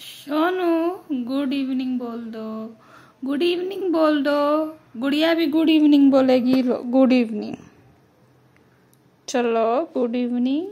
Sonu good evening बोल दो। Good evening बोल दो। गुड़िया भी गुड इवनिंग बोलेगी गुड इवनिंग चलो गुड इवनिंग